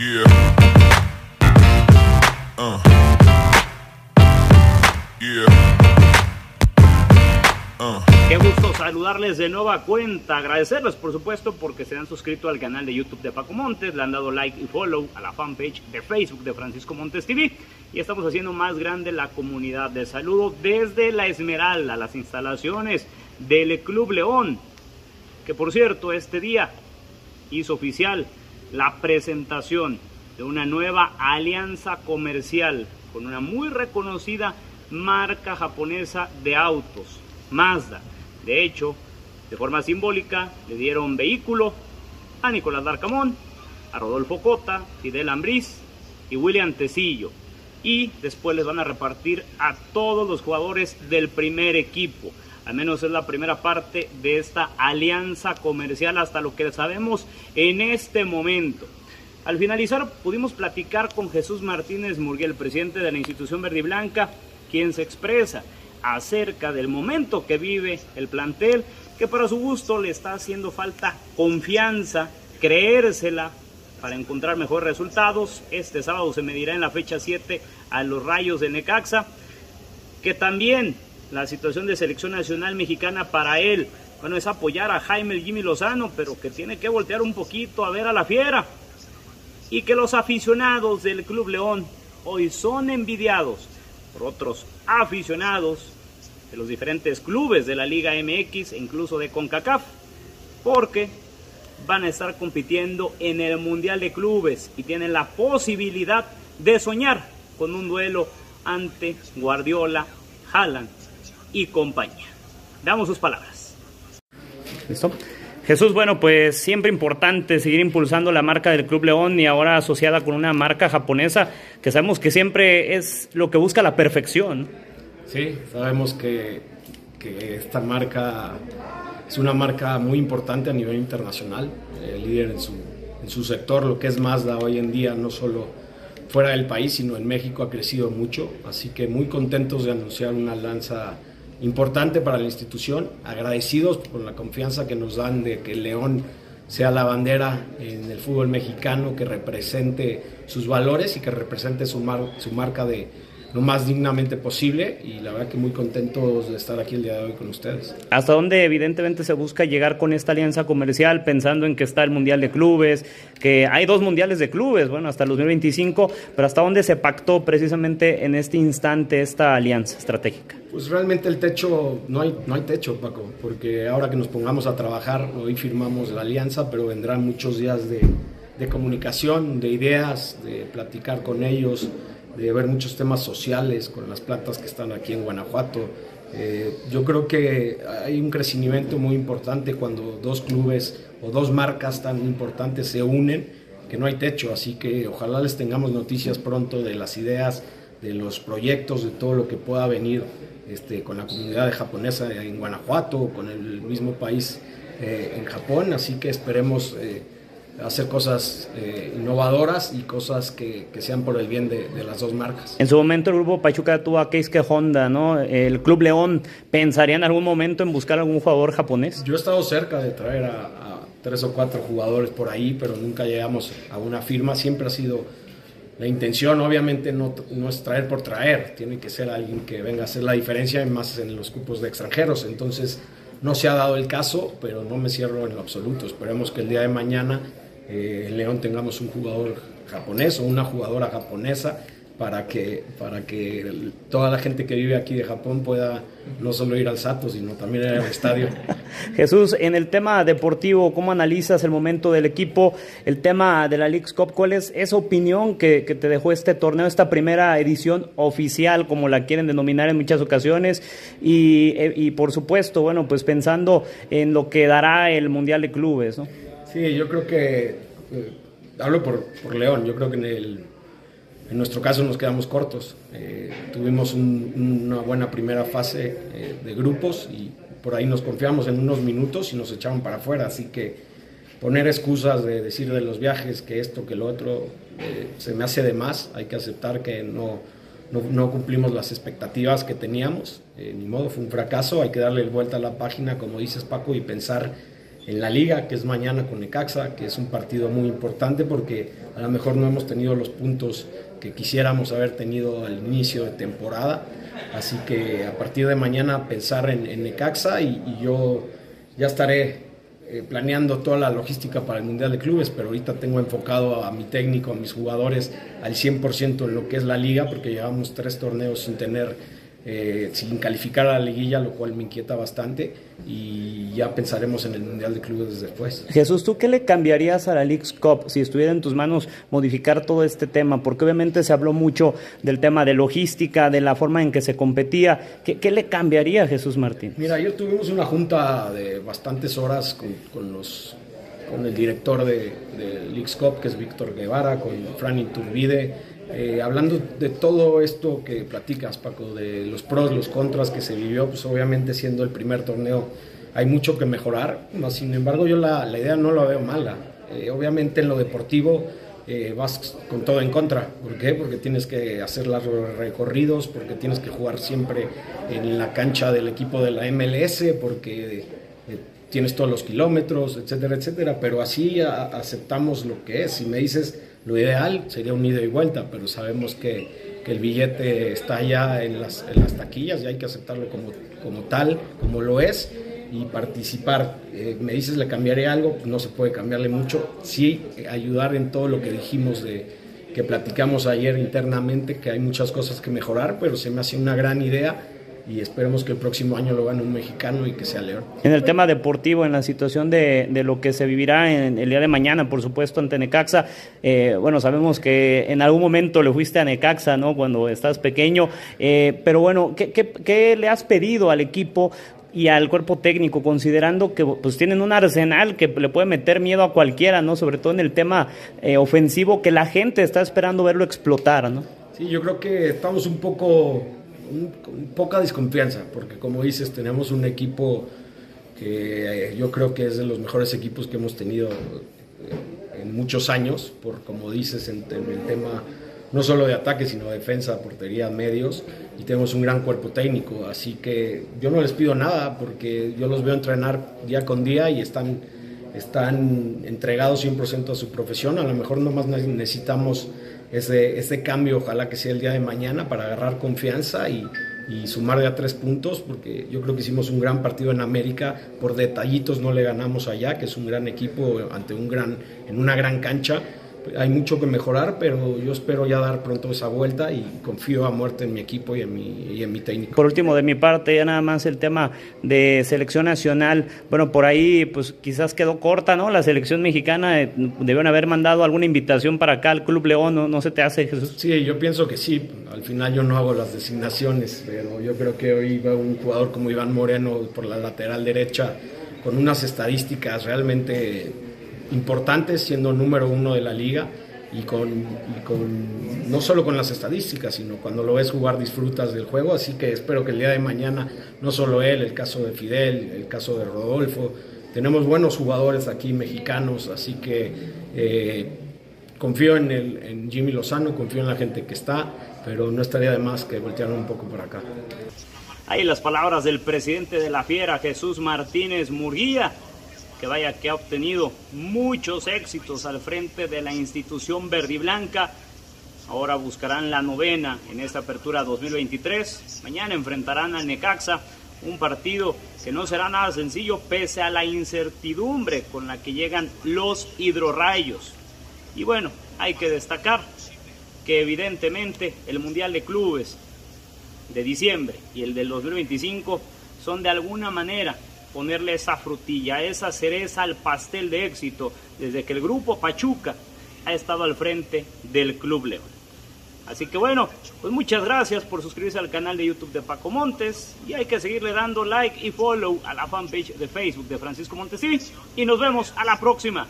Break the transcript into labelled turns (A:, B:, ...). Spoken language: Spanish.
A: Uh. Uh.
B: Qué gusto saludarles de nueva cuenta, agradecerles por supuesto porque se han suscrito al canal de YouTube de Paco Montes, le han dado like y follow a la fanpage de Facebook de Francisco Montes TV y estamos haciendo más grande la comunidad de saludo desde la Esmeralda, las instalaciones del Club León, que por cierto este día hizo oficial la presentación de una nueva alianza comercial con una muy reconocida marca japonesa de autos, Mazda. De hecho, de forma simbólica, le dieron vehículo a Nicolás Darcamón, a Rodolfo Cota, Fidel Ambriz y William Tecillo. Y después les van a repartir a todos los jugadores del primer equipo. Al menos es la primera parte de esta alianza comercial hasta lo que sabemos en este momento. Al finalizar pudimos platicar con Jesús Martínez Murguel, presidente de la institución verde y blanca, quien se expresa acerca del momento que vive el plantel, que para su gusto le está haciendo falta confianza, creérsela para encontrar mejores resultados. Este sábado se medirá en la fecha 7 a los Rayos de Necaxa, que también la situación de selección nacional mexicana para él, bueno, es apoyar a Jaime Jimmy Lozano, pero que tiene que voltear un poquito a ver a la fiera. Y que los aficionados del Club León hoy son envidiados por otros aficionados de los diferentes clubes de la Liga MX e incluso de CONCACAF, porque van a estar compitiendo en el Mundial de Clubes y tienen la posibilidad de soñar con un duelo ante Guardiola, Haaland y compañía. Damos sus palabras. ¿Listo? Jesús, bueno, pues siempre importante seguir impulsando la marca del Club León y ahora asociada con una marca japonesa que sabemos que siempre es lo que busca la perfección.
C: Sí, sabemos que, que esta marca es una marca muy importante a nivel internacional, eh, líder en su, en su sector, lo que es Mazda hoy en día, no solo fuera del país, sino en México ha crecido mucho, así que muy contentos de anunciar una lanza importante para la institución, agradecidos por la confianza que nos dan de que León sea la bandera en el fútbol mexicano, que represente sus valores y que represente su, mar, su marca de lo más dignamente posible y la verdad que muy contentos de estar aquí el día de hoy con ustedes.
B: ¿Hasta dónde evidentemente se busca llegar con esta alianza comercial pensando en que está el Mundial de Clubes, que hay dos Mundiales de Clubes, bueno, hasta el 2025, pero hasta dónde se pactó precisamente en este instante esta alianza estratégica?
C: Pues realmente el techo, no hay, no hay techo, Paco, porque ahora que nos pongamos a trabajar, hoy firmamos la alianza, pero vendrán muchos días de, de comunicación, de ideas, de platicar con ellos, de ver muchos temas sociales con las plantas que están aquí en Guanajuato. Eh, yo creo que hay un crecimiento muy importante cuando dos clubes o dos marcas tan importantes se unen, que no hay techo, así que ojalá les tengamos noticias pronto de las ideas, de los proyectos, de todo lo que pueda venir este, con la comunidad japonesa en Guanajuato, con el mismo país eh, en Japón, así que esperemos eh, hacer cosas eh, innovadoras y cosas que, que, sean por el bien de, de, las dos marcas.
B: En su momento el grupo Pachuca tuvo a Keisuke Honda, ¿no? El Club León, ¿pensaría en algún momento en buscar algún jugador japonés?
C: Yo he estado cerca de traer a, a tres o cuatro jugadores por ahí, pero nunca llegamos a una firma, siempre ha sido la intención obviamente no, no, es traer por traer, tiene que ser alguien que venga a hacer la diferencia, más en los cupos de extranjeros. Entonces, no se ha dado el caso, pero no me cierro en lo absoluto. Esperemos que el día de mañana eh, en León tengamos un jugador japonés o una jugadora japonesa para que, para que toda la gente que vive aquí de Japón pueda no solo ir al Sato, sino también ir al estadio.
B: Jesús, en el tema deportivo, ¿cómo analizas el momento del equipo, el tema de la League's Cup? ¿Cuál es esa opinión que, que, te dejó este torneo, esta primera edición oficial, como la quieren denominar en muchas ocasiones? Y, y por supuesto, bueno, pues pensando en lo que dará el Mundial de Clubes, ¿no?
C: Sí, yo creo que, eh, hablo por, por León, yo creo que en el en nuestro caso nos quedamos cortos. Eh, tuvimos un, una buena primera fase eh, de grupos y por ahí nos confiamos en unos minutos y nos echaron para afuera. Así que poner excusas de decir de los viajes que esto, que lo otro, eh, se me hace de más. Hay que aceptar que no, no, no cumplimos las expectativas que teníamos. ni modo, fue un fracaso. Hay que darle vuelta a la página, como dices Paco, y pensar en la liga, que es mañana con Necaxa, que es un partido muy importante porque a lo mejor no hemos tenido los puntos que quisiéramos haber tenido al inicio de temporada. Así que a partir de mañana pensar en, Necaxa y, yo ya estaré eh, planeando toda la logística para el Mundial de Clubes, pero ahorita tengo enfocado a mi técnico, a mis jugadores al 100% en lo que es la liga, porque llevamos tres torneos sin tener eh, sin calificar a la liguilla, lo cual me inquieta bastante y ya pensaremos en el Mundial de Clubes después.
B: Jesús, ¿tú qué le cambiarías a la League's Cup si estuviera en tus manos modificar todo este tema? Porque obviamente se habló mucho del tema de logística, de la forma en que se competía. ¿Qué, le cambiaría a Jesús Martín?
C: Mira, yo tuvimos una junta de bastantes horas con, los con el director de, de League's Cup, que es Víctor Guevara, con Fran Iturbide, eh, hablando de todo esto que platicas, Paco, de los pros, los contras que se vivió, pues obviamente siendo el primer torneo hay mucho que mejorar, sin embargo yo la, la idea no la veo mala. Eh, obviamente en lo deportivo eh, vas con todo en contra. ¿Por qué? Porque tienes que hacer los recorridos, porque tienes que jugar siempre en la cancha del equipo de la MLS, porque tienes todos los kilómetros, etcétera, etcétera. Pero así aceptamos lo que es. Si me dices lo ideal sería un ida y vuelta, pero sabemos que, el billete está ya en las, en las, taquillas y hay que aceptarlo como, como tal, como lo es y participar. Eh, me dices, ¿le cambiaré algo? No se puede cambiarle mucho. Sí, ayudar en todo lo que dijimos de que platicamos ayer internamente, que hay muchas cosas que mejorar, pero se me hace una gran idea y esperemos que el próximo año lo gane un mexicano y que sea León.
B: En el tema deportivo, en la situación de, de lo que se vivirá en el día de mañana, por supuesto, ante Necaxa, eh, bueno, sabemos que en algún momento le fuiste a Necaxa, ¿no? Cuando estás pequeño, eh, pero bueno, ¿qué, ¿qué, qué, le has pedido al equipo y al cuerpo técnico, considerando que pues tienen un arsenal que le puede meter miedo a cualquiera, ¿no? Sobre todo en el tema eh, ofensivo que la gente está esperando verlo explotar, ¿no?
C: Sí, yo creo que estamos un poco poca desconfianza, porque como dices, tenemos un equipo que eh, yo creo que es de los mejores equipos que hemos tenido eh, en muchos años, por como dices, en, el tema no solo de ataque, sino de defensa, portería, medios, y tenemos un gran cuerpo técnico, así que yo no les pido nada, porque yo los veo entrenar día con día y están, están entregados 100% a su profesión, a lo mejor nomás necesitamos ese, ese cambio, ojalá que sea el día de mañana para agarrar confianza y, sumar ya tres puntos, porque yo creo que hicimos un gran partido en América, por detallitos no le ganamos allá, que es un gran equipo ante un gran, en una gran cancha, hay mucho que mejorar, pero yo espero ya dar pronto esa vuelta y confío a muerte en mi equipo y en mi, y en mi técnico.
B: Por último, de mi parte, ya nada más el tema de selección nacional. Bueno, por ahí pues quizás quedó corta, ¿no? La selección mexicana eh, debieron haber mandado alguna invitación para acá al Club León, ¿no, ¿no se te hace, Jesús?
C: Sí, yo pienso que sí. Al final yo no hago las designaciones, pero yo creo que hoy va un jugador como Iván Moreno por la lateral derecha con unas estadísticas realmente importantes, siendo número uno de la liga y con, no solo con las estadísticas, sino cuando lo ves jugar disfrutas del juego, así que espero que el día de mañana, no solo él, el caso de Fidel, el caso de Rodolfo, tenemos buenos jugadores aquí mexicanos, así que eh, confío en, el, en Jimmy Lozano, confío en la gente que está, pero no estaría de más que voltearan un poco por acá. Ahí las palabras del presidente de la Fiera, Jesús Martínez Murguía que vaya que ha obtenido muchos éxitos al frente de la institución verde y blanca. Ahora buscarán la novena en esta apertura 2023. Mañana enfrentarán al Necaxa, un partido que no será nada sencillo pese a la incertidumbre con la que llegan los hidrorrayos. Y bueno, hay que destacar que evidentemente el Mundial de Clubes de diciembre y el del 2025 son de alguna manera ponerle esa frutilla, esa cereza al pastel de éxito desde que el grupo Pachuca ha estado al frente del Club León. Así que bueno, pues muchas gracias por suscribirse al canal de YouTube de Paco Montes y hay que seguirle dando like y follow a la fanpage de Facebook de Francisco Montes TV y nos vemos a la próxima.